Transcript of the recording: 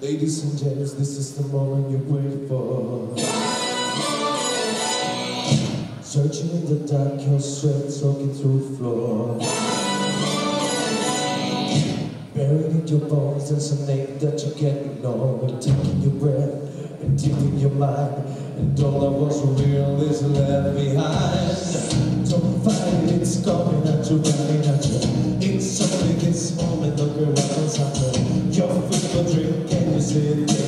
Ladies and gents, this is the moment you've waited for. Searching in the dark, your sweat soaking through the floor. Buried in your bones, there's a name that you can't ignore. Taking your breath, and deep your mind. And all that was real is left behind. Don't fight, it's coming at you city.